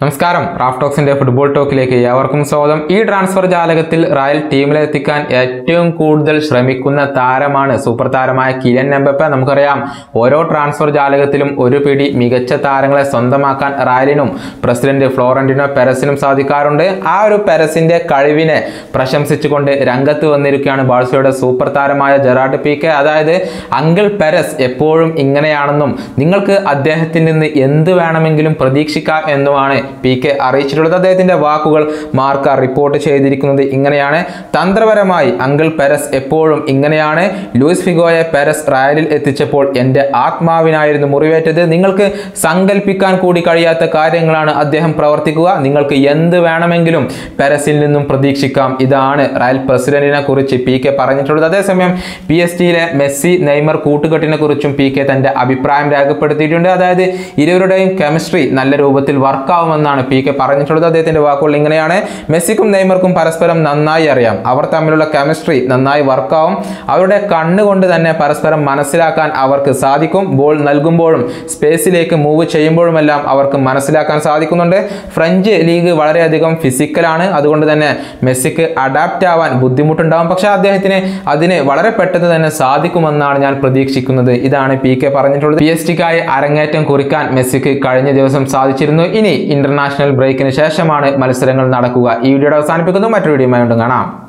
നമസ്കാരം. റാഫ്ടോക്സിന്റെ ഫുട്ബോൾ ടോക്കിലേക്ക് ഏവർക്കും സ്വാഗതം. ഈ ട്രാൻസ്ഫർ ജാലകത്തിൽ റയൽ ടീമിലെത്തിക്കാൻ ഏറ്റവും കൂടുതൽ ശ്രമിക്കുന്ന താരമാണ് സൂപ്പർ താരമായ കിരൺ നമ്പപ്പ നമുക്കറിയാം ഓരോ ട്രാൻസ്ഫർ ജാലകത്തിലും ഒരു പിടി മികച്ച താരങ്ങളെ സ്വന്തമാക്കാൻ റയലിനും പ്രസിഡന്റ് ഫ്ലോറന്റിനോ പെരസിനും സാധിക്കാറുണ്ട്. ആ ഒരു പെരസിന്റെ കഴിവിനെ പ്രശംസിച്ചുകൊണ്ട് രംഗത്ത് വന്നിരിക്കുകയാണ് ബാഴ്സയുടെ സൂപ്പർ താരമായ ജെറാർഡ് പി കെ അതായത് അങ്കിൾ പെരസ് എപ്പോഴും ഇങ്ങനെയാണെന്നും നിങ്ങൾക്ക് അദ്ദേഹത്തിൽ നിന്ന് എന്ത് വേണമെങ്കിലും പ്രതീക്ഷിക്കാം എന്നുമാണ് പി കെ അറിയിച്ചിട്ടുള്ളത്. അദ്ദേഹത്തിന്റെ വാക്കുകൾ മാർക്ക റിപ്പോർട്ട് ചെയ്തിരിക്കുന്നത് ഇങ്ങനെയാണ്. തന്ത്രപരമായി അങ്കിൾ പെരസ് എപ്പോഴും ഇങ്ങനെയാണ്. ലൂയിസ് ഫിഗോയെ പെരസ് റയലിൽ എത്തിച്ചപ്പോൾ എന്റെ ആത്മാവിനായിരുന്നു മുറിവേറ്റത്. നിങ്ങൾക്ക് സങ്കല്പിക്കാൻ കൂടി കഴിയാത്ത കാര്യങ്ങളാണ് അദ്ദേഹം പ്രവർത്തിക്കുക. നിങ്ങൾക്ക് എന്ത് വേണമെങ്കിലും പെരസിൽ നിന്നും പ്രതീക്ഷിക്കാം. ഇതാണ് റയൽ പ്രസിഡന്റിനെ കുറിച്ച് പി കെ പറഞ്ഞിട്ടുള്ളത്. അതേസമയം പി എസ് ടിയിലെ മെസ്സി നെയ്മർ കൂട്ടുകെട്ടിനെ കുറിച്ചും പി കെ തന്റെ അഭിപ്രായം രേഖപ്പെടുത്തിയിട്ടുണ്ട്. അതായത് ഇരുവരുടെയും കെമിസ്ട്രി നല്ല രൂപത്തിൽ വർക്കാവുമെന്നാണ് പി കെ പറഞ്ഞിട്ടുള്ളത്. അദ്ദേഹത്തിന്റെ വാക്കുകൾ ഇങ്ങനെയാണ്. മെസ്സിക്കും നെയ്മർക്കും പരസ്പരം നന്നായി അറിയാം. അവർ തമ്മിലുള്ള കെമിസ്ട്രി നന്നായി വർക്കാവും അവരുടെ കണ്ണുകൊണ്ട് തന്നെ പരസ്പരം മനസ്സിലാക്കാൻ അവർക്ക് സാധിക്കും. ബോൾ നൽകുമ്പോഴും സ്പേസിലേക്ക് മൂവ് ചെയ്യുമ്പോഴുമെല്ലാം അവർക്ക് മനസ്സിലാക്കാൻ സാധിക്കുന്നുണ്ട്. ഫ്രഞ്ച് ലീഗ് വളരെയധികം ഫിസിക്കലാണ് അതുകൊണ്ട് തന്നെ മെസ്സിക്ക് അഡാപ്റ്റ് ആവാൻ ബുദ്ധിമുട്ടുണ്ടാവും. പക്ഷേ അദ്ദേഹത്തിന് അതിന് വളരെ പെട്ടെന്ന് തന്നെ സാധിക്കുമെന്നാണ് ഞാൻ പ്രതീക്ഷിക്കുന്നത്. ഇതാണ് പി കെ പറഞ്ഞിട്ടുള്ളത്. പി എസ് ടിക്കായി അരങ്ങേറ്റം കുറിക്കാൻ മെസ്സിക്ക് കഴിഞ്ഞ ദിവസം സാധിച്ചിരുന്നു. ഇനി ഇന്റർനാഷണൽ ബ്രേക്കിന് ശേഷമാണ് മത്സരങ്ങൾ നടക്കുക. ഈ വീഡിയോ അവസാനിപ്പിക്കുന്നു. മറ്റൊരു വീഡിയോ കാണാം.